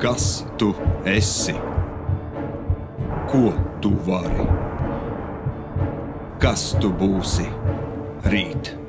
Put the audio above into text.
Kas tu esi? Ko tu vari? Kas tu būsi rīt?